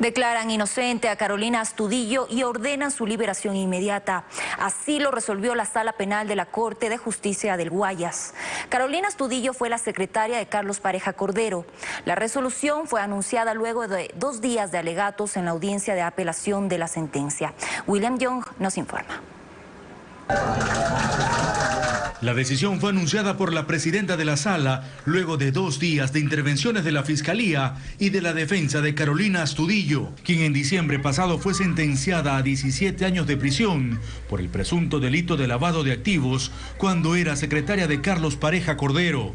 Declaran inocente a Carolina Astudillo y ordenan su liberación inmediata. Así lo resolvió la Sala Penal de la Corte de Justicia del Guayas. Carolina Astudillo fue la secretaria de Carlos Pareja Cordero. La resolución fue anunciada luego de dos días de alegatos en la audiencia de apelación de la sentencia. William Young nos informa. La decisión fue anunciada por la presidenta de la sala luego de dos días de intervenciones de la Fiscalía y de la defensa de Carolina Astudillo, quien en diciembre pasado fue sentenciada a 17 años de prisión por el presunto delito de lavado de activos cuando era secretaria de Carlos Pareja Cordero.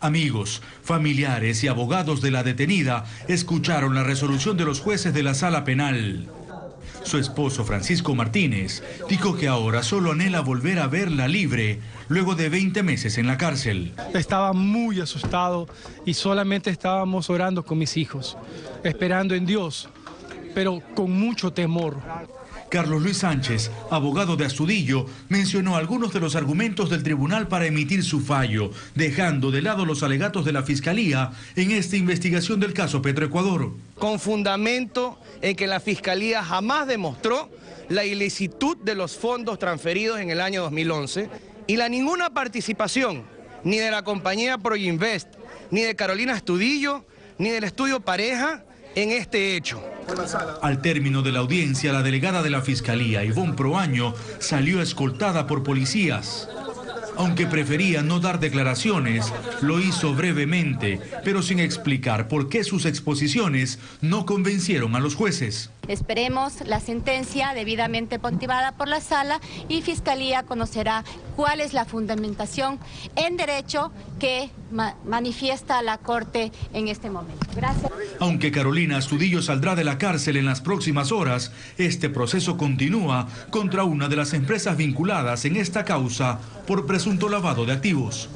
Amigos, familiares y abogados de la detenida escucharon la resolución de los jueces de la sala penal. Su esposo Francisco Martínez dijo que ahora solo anhela volver a verla libre luego de 20 meses en la cárcel. Estaba muy asustado y solamente estábamos orando con mis hijos, esperando en Dios, pero con mucho temor. Carlos Luis Sánchez, abogado de Astudillo, mencionó algunos de los argumentos del tribunal para emitir su fallo, dejando de lado los alegatos de la Fiscalía en esta investigación del caso Petroecuador. Con fundamento en que la Fiscalía jamás demostró la ilicitud de los fondos transferidos en el año 2011 y la ninguna participación ni de la compañía Proinvest, ni de Carolina Astudillo, ni del estudio Pareja en este hecho. Al término de la audiencia, la delegada de la Fiscalía, Ivonne Proaño, salió escoltada por policías. Aunque prefería no dar declaraciones, lo hizo brevemente, pero sin explicar por qué sus exposiciones no convencieron a los jueces. Esperemos la sentencia debidamente motivada por la sala y Fiscalía conocerá cuál es la fundamentación en derecho que manifiesta la Corte en este momento. Gracias. Aunque Carolina Astudillo saldrá de la cárcel en las próximas horas, este proceso continúa contra una de las empresas vinculadas en esta causa por presunto lavado de activos.